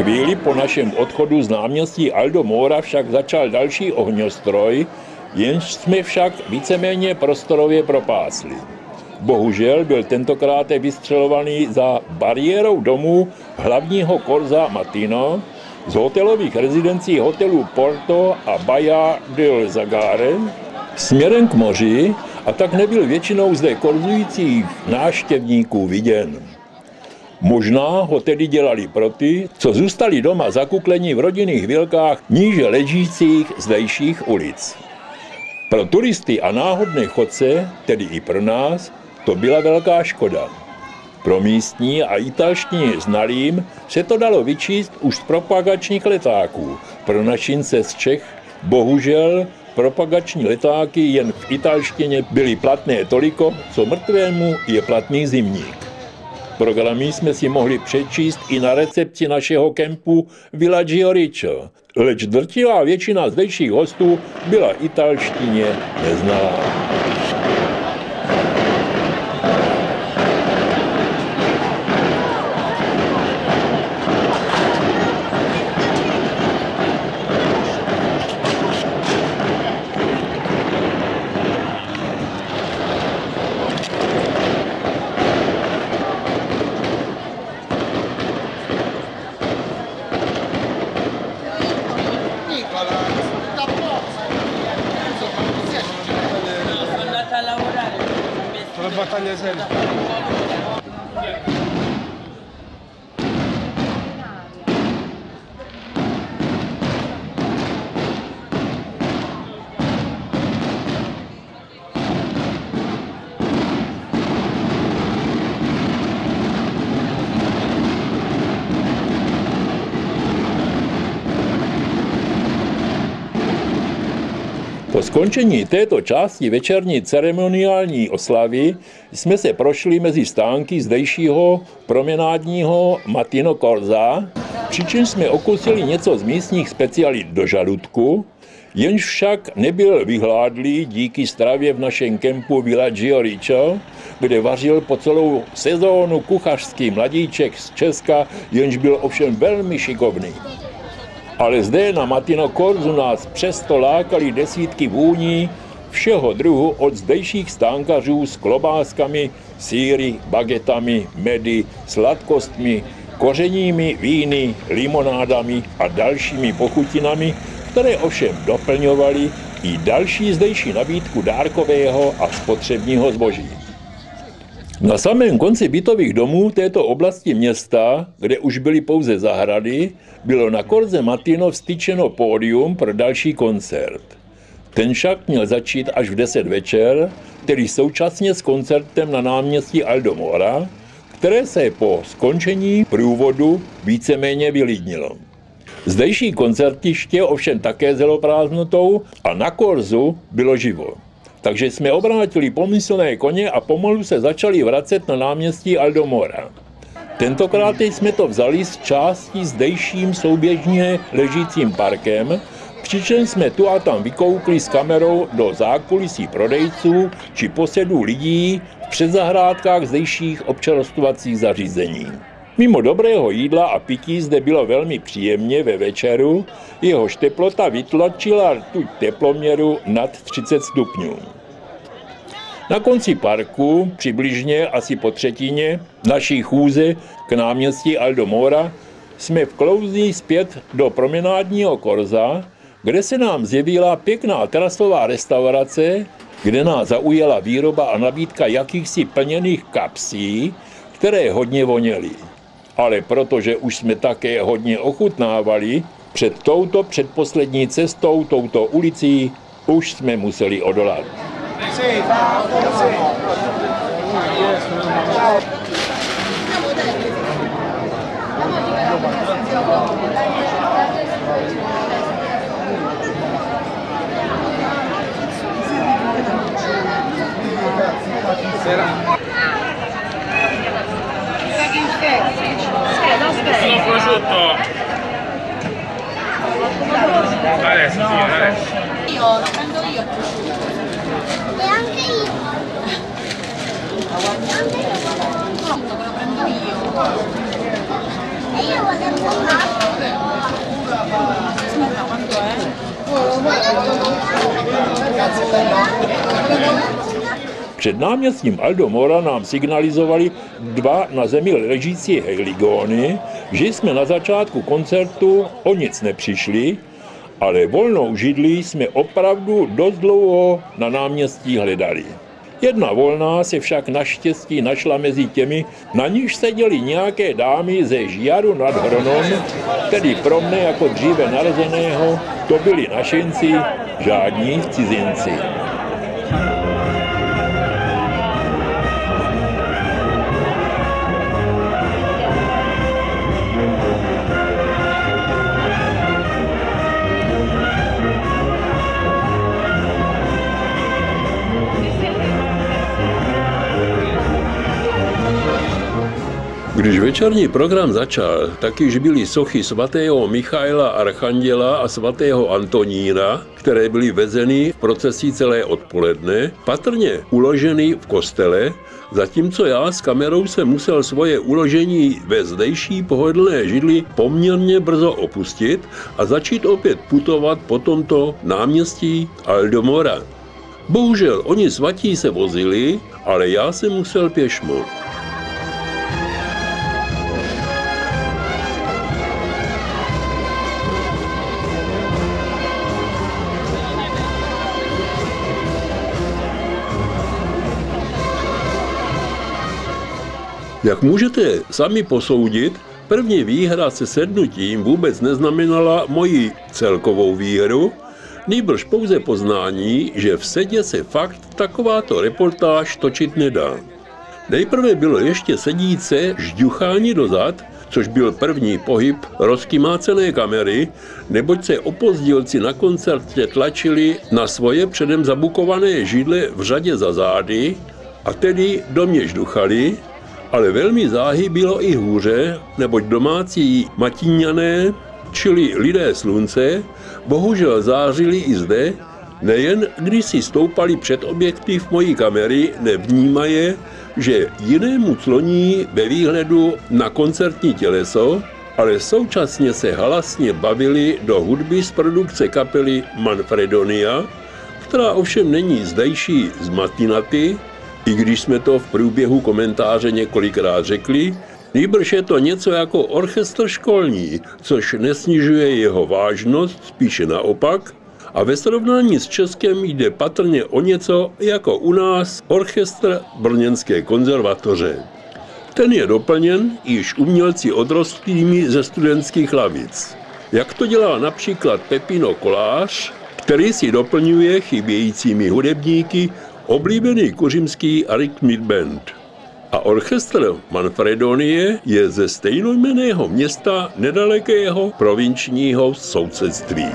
Chvíli po našem odchodu z náměstí Aldo Mora však začal další ohňostroj, jenž jsme však víceméně prostorově propásli. Bohužel byl tentokrát vystřelovaný za bariérou domu hlavního Korza Matino z hotelových rezidencí hotelů Porto a Baja del Zagare směrem k moři a tak nebyl většinou zde korzujících náštěvníků viděn. Možná ho tedy dělali pro ty, co zůstali doma zakuklení v rodinných vilkách níže ležících zdejších ulic. Pro turisty a náhodné chodce, tedy i pro nás, to byla velká škoda. Pro místní a italští znalým se to dalo vyčíst už z propagačních letáků. Pro našince z Čech bohužel propagační letáky jen v italštině byly platné toliko, co mrtvému je platný zimník. Programy jsme si mohli přečíst i na recepci našeho kempu Villa Gioricio, leč drtivá většina zdejších hostů byla italštině neznalá. batalha zero. Po skončení této části večerní ceremoniální oslavy jsme se prošli mezi stánky zdejšího promenádního Matino Corza, přičemž jsme okusili něco z místních specialit do žaludku, jenž však nebyl vyhládlý díky stravě v našem kempu Villa Gioricio, kde vařil po celou sezónu kuchařský mladíček z Česka, jenž byl ovšem velmi šikovný. Ale zde na Matino Korzu nás přesto lákali desítky vůní všeho druhu od zdejších stánkařů s klobáskami, síry, bagetami, medy, sladkostmi, kořeními, víny, limonádami a dalšími pochutinami, které ovšem doplňovaly i další zdejší nabídku dárkového a spotřebního zboží. Na samém konci bytových domů této oblasti města, kde už byly pouze zahrady, bylo na Korze Matino vstyčeno pódium pro další koncert. Ten však měl začít až v 10 večer, tedy současně s koncertem na náměstí Aldomora, které se po skončení průvodu víceméně vylídnilo. Zdejší koncertiště ovšem také zelo prázdnotou a na Korzu bylo živo. Takže jsme obrátili pomyslné koně a pomalu se začali vracet na náměstí Aldomora. Tentokrát jsme to vzali z části zdejším souběžně ležícím parkem, přičemž jsme tu a tam vykoukli s kamerou do zákulisí prodejců či posedů lidí v předzahrádkách zdejších občerostovacích zařízení. Mimo dobrého jídla a pití zde bylo velmi příjemně ve večeru, jehož teplota vytlačila rtuť teploměru nad 30 stupňů. Na konci parku, přibližně asi po třetině naší chůze k náměstí Aldomora, jsme vklouzli zpět do promenádního korza, kde se nám zjevila pěkná terasová restaurace, kde nás zaujala výroba a nabídka jakýchsi plněných kapsí, které hodně voněly. Ale protože už jsme také hodně ochutnávali, před touto předposlední cestou, touto ulicí, už jsme museli odolat. scherzi, non scherzi. Sono prosciutto. Adesso, sì, adesso. Io, lo prendo io prosciutto. E anche io. Anche io pronto, lo prendo io. E io volevo un altro. Aspetta, quanto è? Před náměstím Aldomora nám signalizovali dva na zemi ležící heligony, že jsme na začátku koncertu o nic nepřišli, ale volnou židli jsme opravdu dost dlouho na náměstí hledali. Jedna volná se však naštěstí našla mezi těmi, na níž seděli nějaké dámy ze Žiaru nad Hronom, tedy pro mne jako dříve narozeného, to byli našinci, žádní cizinci. Když večerní program začal, tak již byly sochy svatého Michaela Archanděla a svatého Antonína, které byly vezeny v procesí celé odpoledne, patrně uloženy v kostele, zatímco já s kamerou jsem musel svoje uložení ve zdejší pohodlné židli poměrně brzo opustit a začít opět putovat po tomto náměstí Aldomora. Bohužel oni svatí se vozili, ale já jsem musel pěšmo. Jak můžete sami posoudit, první výhra se sednutím vůbec neznamenala moji celkovou výhru, nýbrž pouze poznání, že v sedě se fakt takováto reportáž točit nedá. Nejprve bylo ještě sedíce žduchání dozad, což byl první pohyb rozkymácené kamery, neboť se opozdilci na koncertě tlačili na svoje předem zabukované židle v řadě za zády a tedy do mě žduchali, ale velmi záhy bylo i hůře, neboť domácí matíňané, čili lidé slunce, bohužel zářili i zde, nejen když si stoupali před objektiv mojí kamery, nevnímaje, že jinému cloní ve výhledu na koncertní těleso, ale současně se halasně bavili do hudby z produkce kapely Manfredonia, která ovšem není zdejší z Matinaty, i když jsme to v průběhu komentáře několikrát řekli, Nýbrž je to něco jako orchestr školní, což nesnižuje jeho vážnost, spíše naopak, a ve srovnání s Českem jde patrně o něco jako u nás orchestr Brněnské konzervatoře. Ten je doplněn již umělci odrostlými ze studentských lavic. Jak to dělá například Pepino Kolář, který si doplňuje chybějícími hudebníky oblíbený kuřimský Arrhythmic Band. A orchestr Manfredonie je ze stejnojmeného města nedalekého provinčního sousedství.